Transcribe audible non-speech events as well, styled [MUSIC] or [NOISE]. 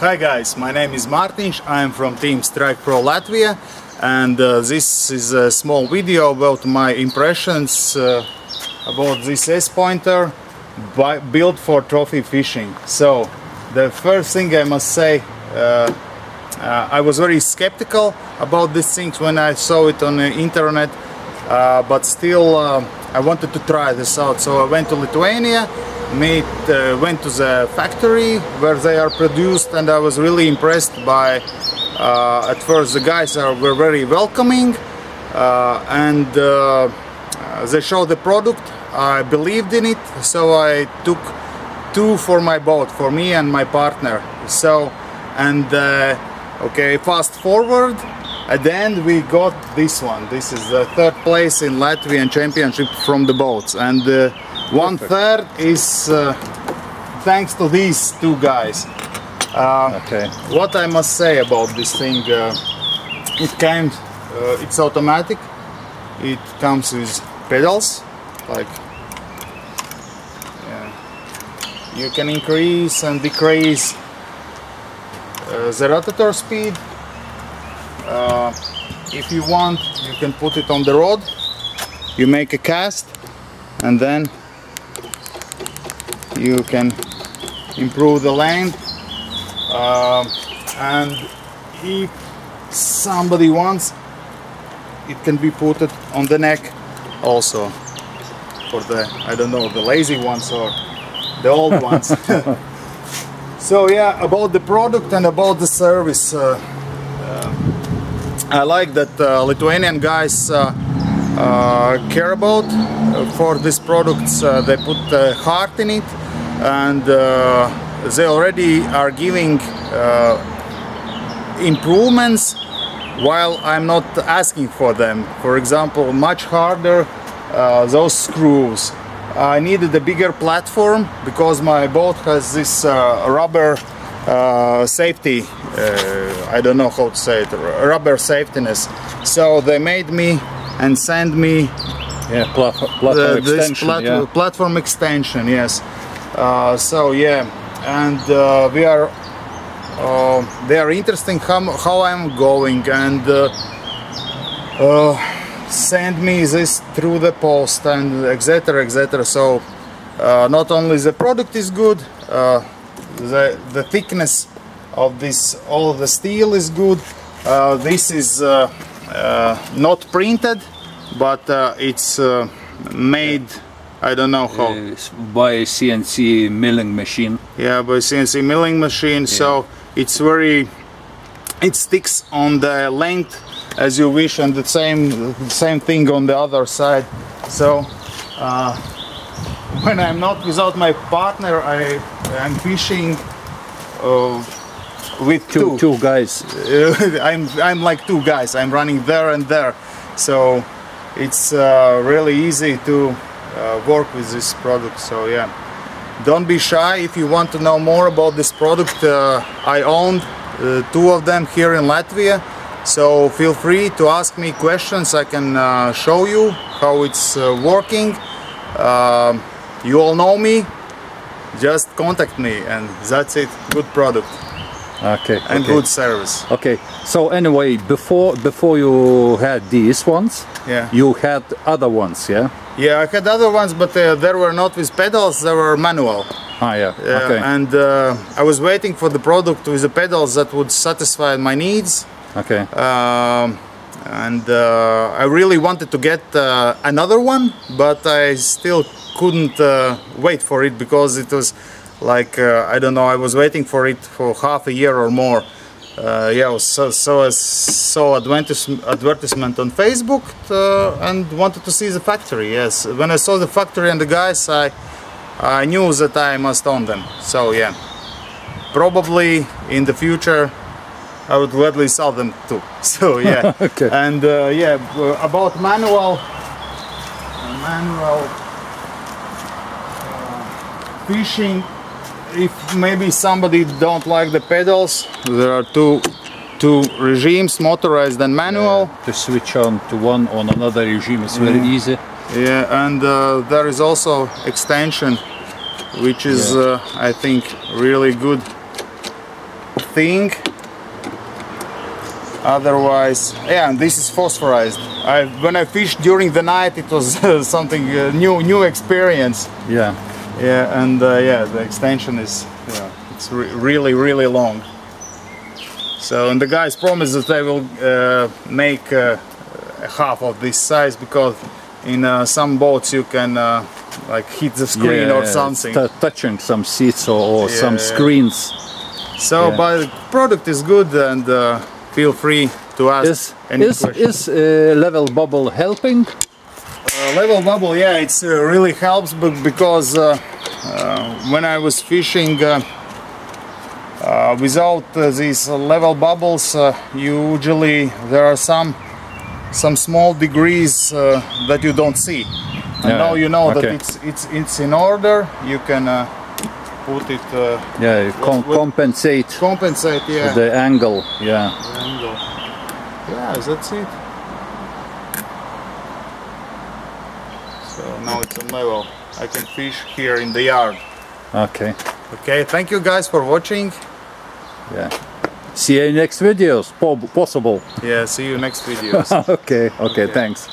Hi guys, my name is Martins, I am from Team Strike Pro Latvia. And uh, this is a small video about my impressions uh, about this S-pointer built for trophy fishing. So the first thing I must say, uh, uh I was very skeptical about these things when I saw it on the internet uh, but still uh, I wanted to try this out. So I went to Lithuania meet, uh, went to the factory where they are produced and I was really impressed by uh, at first the guys are, were very welcoming uh, and uh, they showed the product. I believed in it so I took two for my boat for me and my partner. So and uh, okay fast forward at the end we got this one. This is the third place in Latvian championship from the boats and uh, one third is uh, thanks to these two guys. Uh, okay. What I must say about this thing, uh, it came, uh, it's automatic. It comes with pedals, like yeah. you can increase and decrease uh, the rotator speed. Uh, if you want, you can put it on the rod. You make a cast and then you can improve the length uh, and if somebody wants it can be put on the neck also for the I don't know the lazy ones or the old [LAUGHS] ones. [LAUGHS] So yeah about the product and about the service uh, uh, I like that uh, Lithuanian guys uh, uh, care about for these products they put heart in it and uh, they already are giving uh, improvements while I'm not asking for them. For example, much harder uh, those screws. I needed a bigger platform because my boat has this uh, rubber uh, safety, uh, I don't know how to say it, rubber safetiness. So they made me and sent me yeah, platform the, extension, plat yeah. platform extension, yes. Uh, so yeah and uh, we are uh, they are interesting how, how I'm going and send me this through the post and etc etc so uh, not only the product is good uh, the the thickness of this all the steel is good. Uh, this is not printed but it's made I don't know how. Uh, by CNC milling machine. Yeah, by CNC milling machine. Yeah. So it's very, it sticks on the length as you wish, and the same same thing on the other side. So uh, [LAUGHS] when I'm not without my partner, I am fishing. Uh, with two, two. two guys. [LAUGHS] I'm I'm like two guys. I'm running there and there, so it's uh, really easy to uh, work with this product so yeah. Don't be shy. If you want to know more about this product uh, I owned uh, two of them here in Latvia so feel free to ask me questions. I can uh, show you how it's uh, working. Um, you all know me. Just contact me and that's it. Good product. Okay and okay. good service. Okay so anyway before before you had these ones yeah. you had other ones yeah yeah i had other ones but uh, there were not with pedals they were manual. Ah yeah, yeah okay. and uh, i was waiting for the product with the pedals that would satisfy my needs. Okay. Um, and uh, I really wanted to get uh, another one but I still couldn't uh, wait for it because it was like uh, I don't know I was waiting for it for half a year or more uh, yeah so so I saw advertisement on Facebook uh, and wanted to see the factory yes. When I saw the factory and the guys I I knew that I must own them. So yeah. Probably in the future I would gladly sell them too. [LAUGHS] So yeah. [LAUGHS] Okay. And uh, yeah about manual manual uh, fishing if maybe somebody don't like the pedals there are two two regimes motorized and manual yeah, to switch on to one on another regime is very mm. easy yeah and uh, there is also extension which is yeah. uh, I think really good thing. Otherwise, yeah, and this is phosphorized. I, when I fished during the night, it was [LAUGHS] something uh, new, new experience. Yeah. Yeah, and uh, yeah, the extension is, yeah, it's re really, really long. So, and the guys promised that they will uh, make uh, half of this size because in uh, some boats you can uh, like hit the screen yeah, or something. touching some seats or, or Yeah, some screens. So, Yeah. but the product is good and uh, feel free to ask Is any is questions. is uh, level bubble helping? Level bubble, yeah, it's uh, really helps, but because uh, uh, when I was fishing uh, uh, without uh, these uh, level bubbles, uh, usually there are some some small degrees uh, that you don't see. And Yeah, now you know that it's it's it's in order. You can uh, put it uh, Yeah, you com- what- compensate compensate. Yeah. the angle. Yeah. angle. Yeah, that's it. So now it's on level. I can fish here in the yard. Okay. Okay, thank you guys for watching. Yeah. See you in next videos. Possible. Yeah, see you next videos. [LAUGHS] okay. Okay. Okay. Thanks.